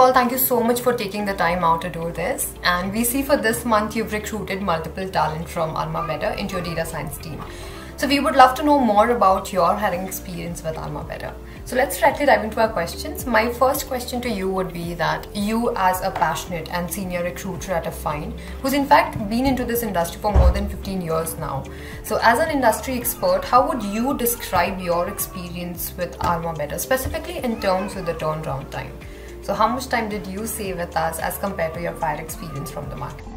all, thank you so much for taking the time out to do this. And we see for this month you've recruited multiple talent from Alma Better into your data science team. So we would love to know more about your hiring experience with Alma Better. So let's directly dive into our questions. My first question to you would be that you as a passionate and senior recruiter at Affine, who's in fact been into this industry for more than 15 years now. So as an industry expert, how would you describe your experience with Alma Better, specifically in terms of the turnaround time? So how much time did you save with us as compared to your prior experience from the market?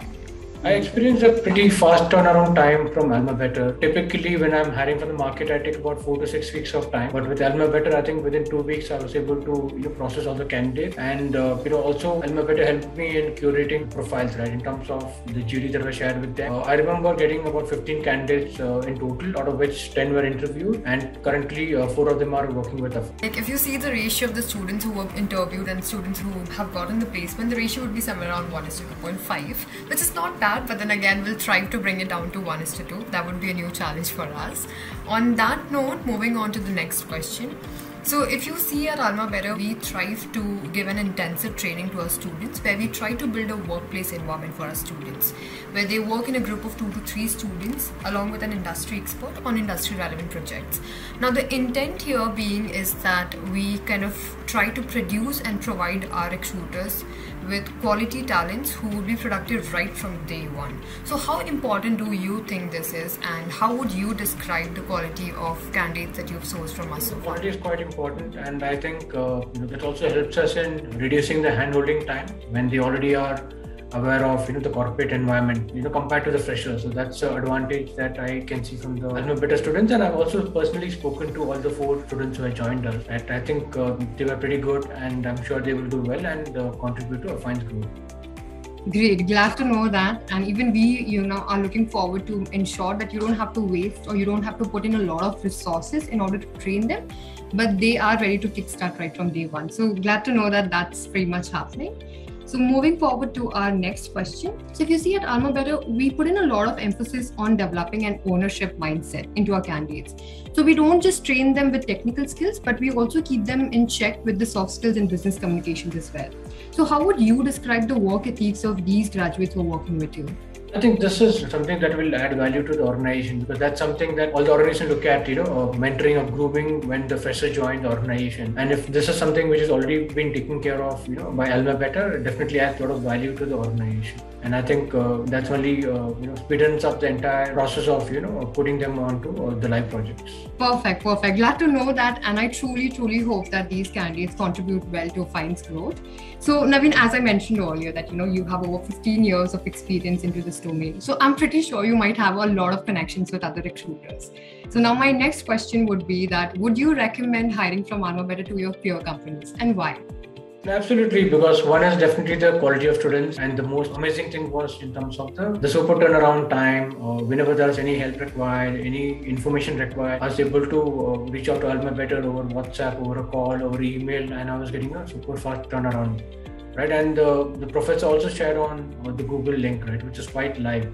I experienced a pretty fast turnaround time from Alma Better. Typically, when I'm hiring from the market, I take about four to six weeks of time. But with Alma Better, I think within two weeks, I was able to you know, process all the candidates. And uh, you know, also Alma Better helped me in curating profiles, right, in terms of the GD that I shared with them. Uh, I remember getting about 15 candidates uh, in total, out of which 10 were interviewed, and currently uh, four of them are working with us. Like if you see the ratio of the students who were interviewed and students who have gotten the placement, the ratio would be somewhere around one is to 2.5, which is not bad but then again we'll try to bring it down to 1 is to 2 that would be a new challenge for us. On that note moving on to the next question so if you see at Alma Better, we strive to give an intensive training to our students where we try to build a workplace environment for our students where they work in a group of two to three students along with an industry expert on industry relevant projects. Now the intent here being is that we kind of try to produce and provide our recruiters with quality talents who will be productive right from day one. So how important do you think this is and how would you describe the quality of candidates that you've sourced from us so far? Quality is quite important and I think uh, that also helps us in reducing the handholding time when they already are aware of you know the corporate environment you know compared to the freshers. So that's an advantage that i can see from the Alma Better students. And i've also personally spoken to all the four students who have joined us and i think uh, they were pretty good and i'm sure they will do well and uh, contribute to Affine growth Great, glad to know that. And even we, you know, are looking forward to ensure that you don't have to waste or you don't have to put in a lot of resources in order to train them, but they are ready to kickstart right from day one. So glad to know that that's pretty much happening. So moving forward to our next question. So if you see at Alma Better, we put in a lot of emphasis on developing an ownership mindset into our candidates. So we don't just train them with technical skills, but we also keep them in check with the soft skills and business communications as well. So how would you describe the work ethics of these graduates who are working with you? I think this is something that will add value to the organization because that's something that all the organizations look at, you know, uh, mentoring or grooming when the fresher join the organization. And if this is something which has already been taken care of, you know, by Alma Better, it definitely adds a lot of value to the organization and I think uh, that's only uh, you know speedens up the entire process of you know putting them onto uh, the live projects. Perfect, perfect. Glad to know that, and I truly, truly hope that these candidates contribute well to Fine's growth. So, Navin, as I mentioned earlier, that you know you have over 15 years of experience into this domain, so I'm pretty sure you might have a lot of connections with other recruiters. So now my next question would be that would you recommend hiring from Better to your peer companies, and why? Absolutely, because one is definitely the quality of students, and the most amazing thing was in terms of the, the super turnaround time. Uh, whenever there's any help required, any information required, I was able to uh, reach out to Alma Better over WhatsApp, over a call, over email, and I was getting a super fast turnaround. Right, and uh, the professor also shared on uh, the Google link, right, which is quite live.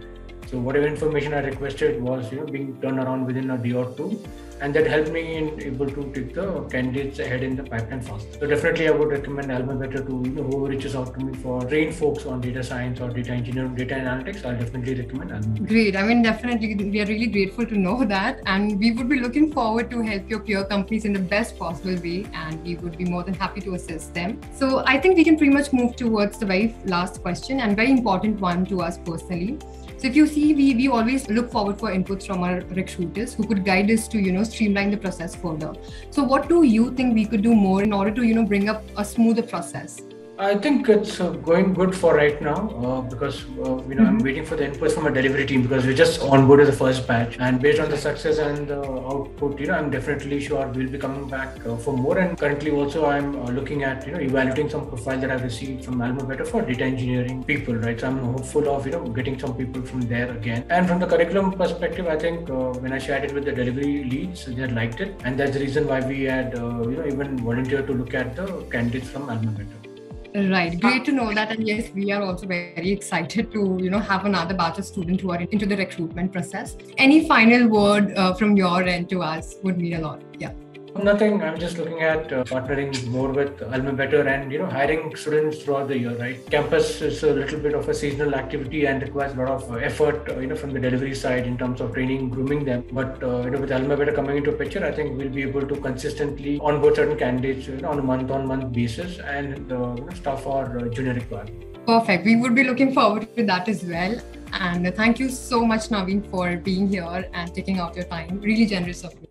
So whatever information I requested was, you know, being turned around within a day or two and that helped me in able to take the candidates ahead in the pipeline fast. So definitely I would recommend Alma Better to you know, whoever reaches out to me for train folks on data science or data engineering, data analytics. I'll definitely recommend Alma. Great. I mean, definitely we are really grateful to know that, and we would be looking forward to help your peer companies in the best possible way, and we would be more than happy to assist them. So I think we can pretty much move towards the very last question and very important one to us personally. So if you see, we, we always look forward for inputs from our recruiters who could guide us to, you know, streamline the process further. So what do you think we could do more in order to, you know, bring up a smoother process? I think it's uh, going good for right now uh, because uh, you know mm-hmm. I'm waiting for the inputs from a delivery team because we just onboarded the first batch and based on the success and the output, you know I'm definitely sure we'll be coming back uh, for more. And currently also I'm uh, looking at you know evaluating some profiles that I've received from Alma Better for data engineering people, right? So I'm hopeful of you know getting some people from there again. And from the curriculum perspective, I think uh, when I shared it with the delivery leads, they liked it, and that's the reason why we had you know even volunteered to look at the candidates from Alma Better. Right. Great to know that. And yes, we are also very excited to, you know, have another batch of students who are into the recruitment process. Any final word uh, from your end to us would mean a lot. Yeah. Nothing. I'm just looking at uh, partnering more with Alma Better and you know hiring students throughout the year. Right, campus is a little bit of a seasonal activity and requires a lot of uh, effort, uh, you know, from the delivery side in terms of training, grooming them. But uh, you know, with Alma Better coming into picture, I think we'll be able to consistently onboard certain candidates you know, on a month-on-month basis and uh, you know, staff our uh, junior requirement. Perfect. We would be looking forward to that as well. And thank you so much, Navin, for being here and taking out your time. Really generous of you.